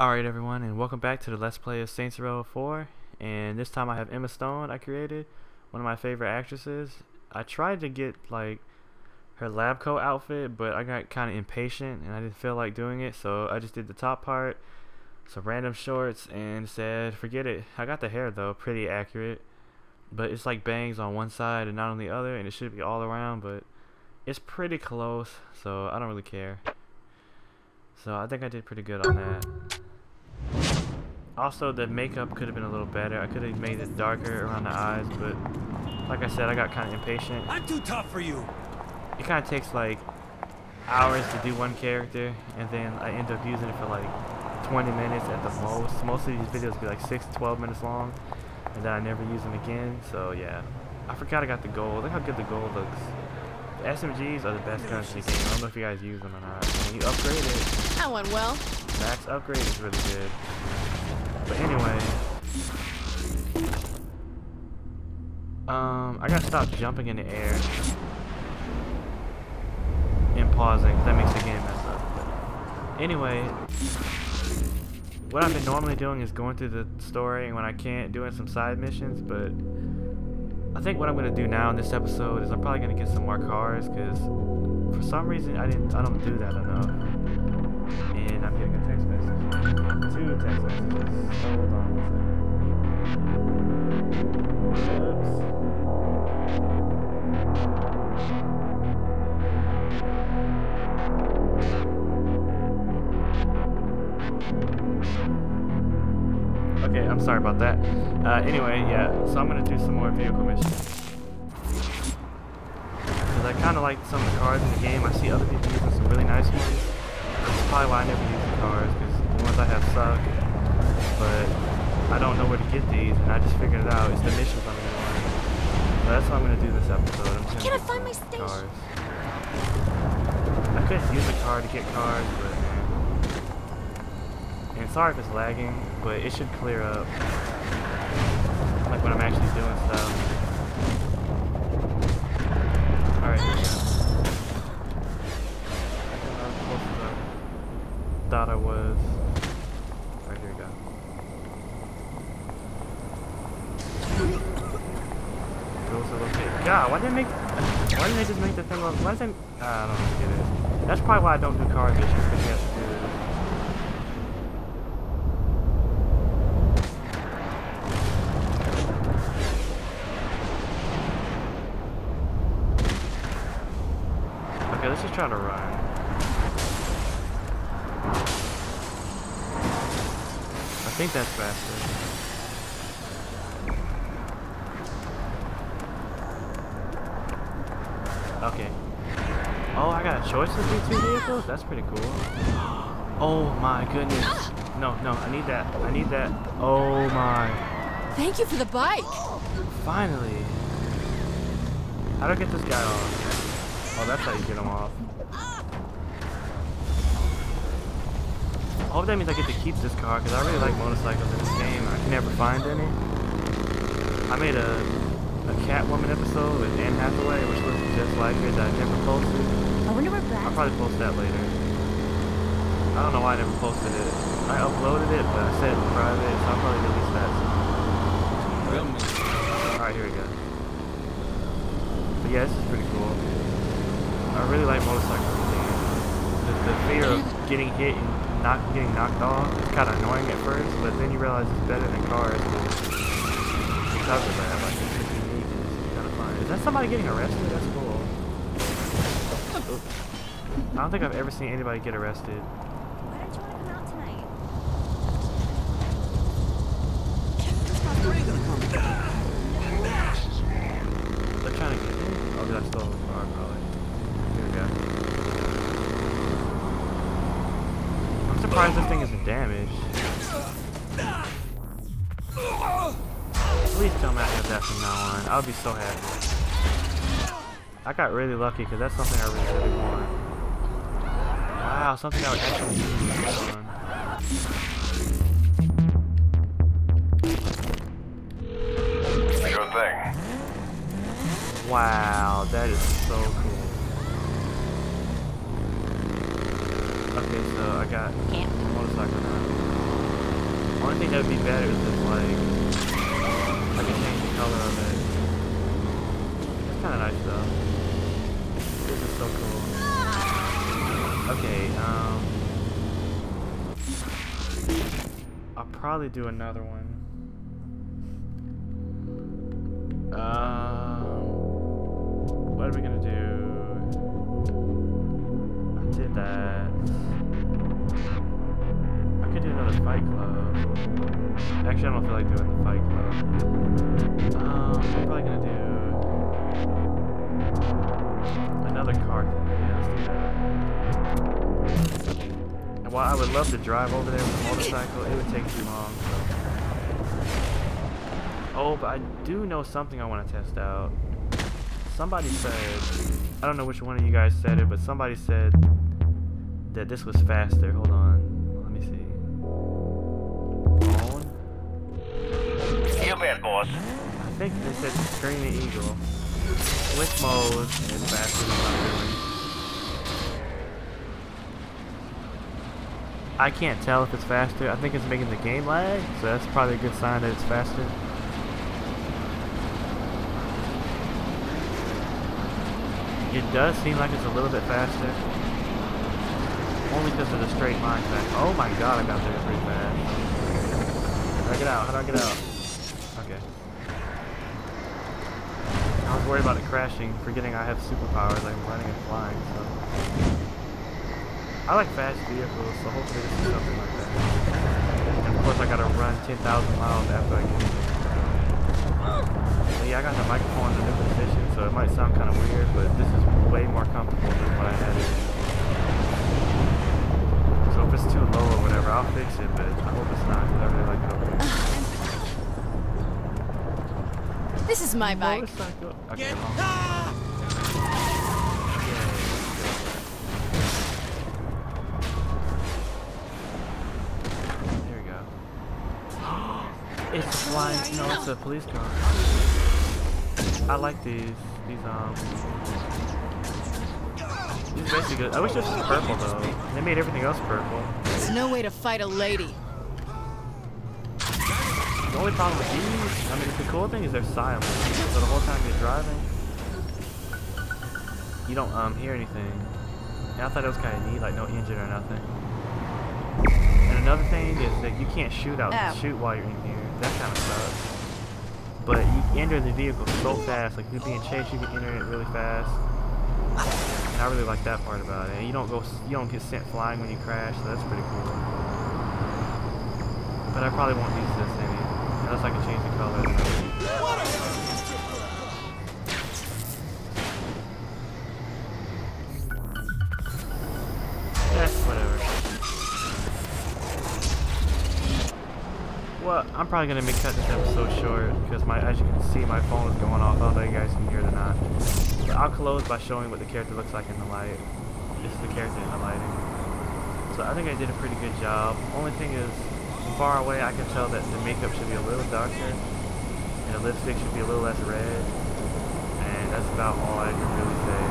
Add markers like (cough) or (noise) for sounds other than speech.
Alright everyone and welcome back to the Let's Play of Saints Row 4 and this time I have Emma Stone I created, one of my favorite actresses. I tried to get like her lab coat outfit but I got kinda impatient and I didn't feel like doing it so I just did the top part, some random shorts and said forget it. I got the hair though, pretty accurate but it's like bangs on one side and not on the other and it should be all around but it's pretty close so I don't really care. So I think I did pretty good on that. Also, the makeup could have been a little better. I could have made it darker around the eyes, but like I said, I got kind of impatient. I'm too tough for you. It kind of takes like hours to do one character, and then I end up using it for like 20 minutes at the most. Most of these videos be like 6 to 12 minutes long, and then I never use them again. So yeah, I forgot I got the gold. Look how good the gold looks. The SMGs are the best guns in the game. I don't know if you guys use them or not. When you upgrade it, that went well. Max upgrade is really good. But anyway, um, I gotta stop jumping in the air and pausing. That makes the game mess up. Anyway, what I've been normally doing is going through the story, and when I can't, doing some side missions. But I think what I'm gonna do now in this episode is I'm probably gonna get some more cars, because for some reason I didn't, I don't do that enough. And I'm text message. Two text messages. Hold on. Oops. Okay, I'm sorry about that. Uh, anyway, yeah, so I'm gonna do some more vehicle missions. Because I kind of like some of the cars in the game. I see other people using some really nice ones. That's probably why I never use cars, because the ones I have suck. But I don't know where to get these, and I just figured it out. It's the missions I'm gonna learn. So that's what I'm gonna do this episode. I'm just gonna find my station? cars. I could use a car to get cars, but man. And sorry if it's lagging, but it should clear up. Like when I'm actually doing stuff. Alright, thought I was. Alright, here we go. God, why didn't they make why didn't they just make the thing why does they I don't get it. That's probably why I don't do car missions because you have to do this. Okay, let's just try to run. Think that's faster. Okay. Oh, I got a choice to do two vehicles? That's pretty cool. Oh my goodness. No, no, I need that. I need that. Oh my. Thank you for the bike. Finally. How do I get this guy off? Oh, that's how you get him off. I hope that means I get to keep this car because I really like motorcycles in this game. I can never find any. I made a, a Catwoman episode with Anne Hathaway, which looks just like her that I never posted. I wonder where I'll probably post that later. I don't know why I never posted it. I uploaded it, but I said private, so I'll probably release that soon. Alright, here we go. But yeah, this is pretty cool. I really like motorcycles. The, the fear of getting hit and not getting knocked off is kind of annoying at first, but then you realize it's better than cars. Because of that, like, it's just unique. It's kind of fun. Is that somebody getting arrested? That's cool. I don't think I've ever seen anybody get arrested. Why don't you want to come out tonight? They're trying to get me? Oh, did I stole the car, probably. Here we go. I'm surprised this thing isn't damaged. Please tell me I have that from now on. I'll be so happy. I got really lucky because that's something I really, really want. Wow, something I would actually use on. Thing. Wow, that is so cool. Okay, so I got motorcycle now. only thing that would be better is if like I could change the color of it. It's kind of nice though. This is so cool. Okay, um, I'll probably do another one. Um, what are we gonna do? I did that. Actually, I don't feel like doing the Fight Club. Um, I'm probably gonna do another car thing. Yeah, let's do that. And while I would love to drive over there with a motorcycle, it would take too long. So. Oh, but I do know something I want to test out. Somebody said, I don't know which one of you guys said it, but somebody said that this was faster. Hold on. I think they said Screaming Eagle. Switch mode is faster than. I can't tell if it's faster. I think it's making the game lag, so that's probably a good sign that it's faster. It does seem like it's a little bit faster. Only because of the straight line back. Oh my god, I got there pretty fast. How do I get out? How do I get out? Okay. I was worried about it crashing, forgetting I have superpowers like running and flying, so. I like fast vehicles, so hopefully this is something like that. And of course I gotta run 10,000 miles after I get there. But yeah, I got the microphone in a new position, so it might sound kind of weird, but this is way more comfortable than what I had it. So if it's too low or whatever, I'll fix it, but I hope it's not, because I really like it This is my bike. Motorcycle. Okay. There we go. (gasps) it's a flying. No, it's a police car. I like these. These um. These basically good. I wish this was purple though. They made everything else purple. There's no way to fight a lady. The only problem with these, I mean, the cool thing is they're silent. So the whole time you're driving, you don't um hear anything. And I thought it was kind of neat, like no engine or nothing. And another thing is that you can't shoot out, Ow. shoot while you're in here. That kind of sucks. But you enter the vehicle so fast, like if you're being chased, you can enter it really fast. And I really like that part about it. And you don't go, you don't get sent flying when you crash, so that's pretty cool. But I probably won't use this any, unless I can change the color. Eh, whatever. Well, I'm probably gonna make cut this episode short because my, as you can see, my phone is going off. I don't know if you guys can hear it or not. But I'll close by showing what the character looks like in the light. This is the character in the lighting. So I think I did a pretty good job. Only thing is, far away, I can tell that the makeup should be a little darker, and the lipstick should be a little less red. And that's about all I can really say.